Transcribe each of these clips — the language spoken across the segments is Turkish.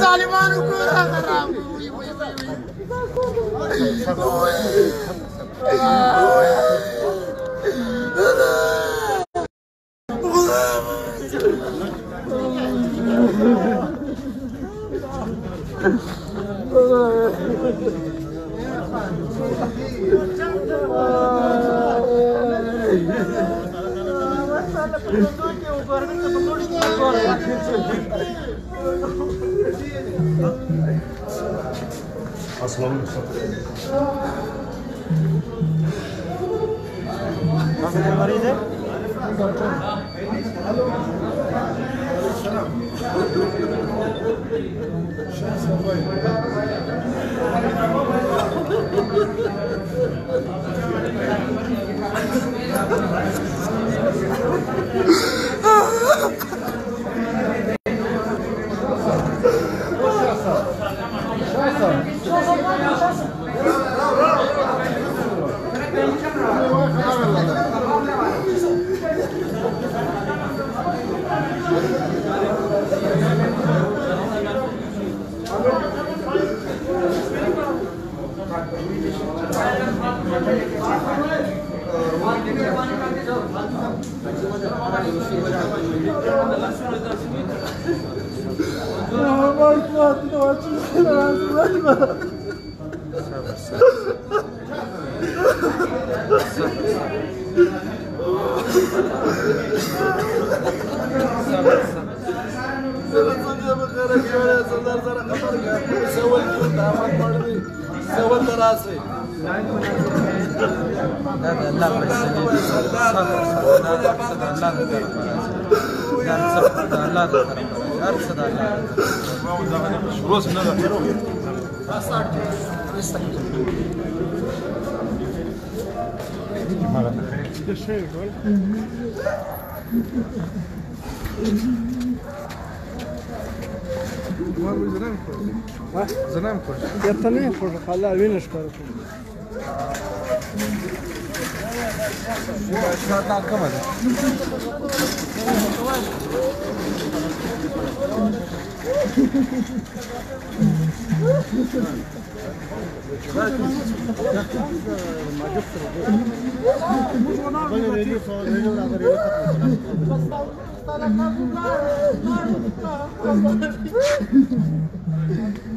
ظالمانو ګوره حرام وي وي Aslanım. Nasıl Sabar sabar. راشي دا د الله په سنې صبر دا د الله د طرف دا الله د طرف هر څه د الله او دا نه شروع نه ده Thank you. زنم زنم کور زنم کور یتا نه کور خلا وینش کور Şuradan akamadı.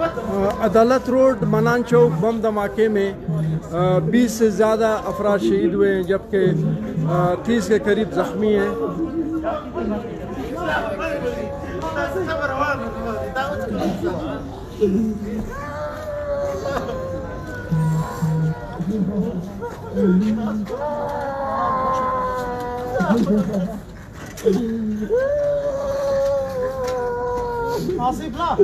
عدالت روڈ، منان چوک، بم دھماکے میں بیس سے زیادہ افراد شہید ہوئے ہیں، جبکہ تیس کے قریب زخمی ہیں۔ Ah, c'est plat.